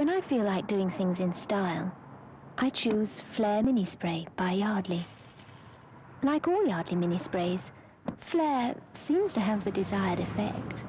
When I feel like doing things in style, I choose Flair Mini Spray by Yardley. Like all Yardley mini sprays, Flair seems to have the desired effect.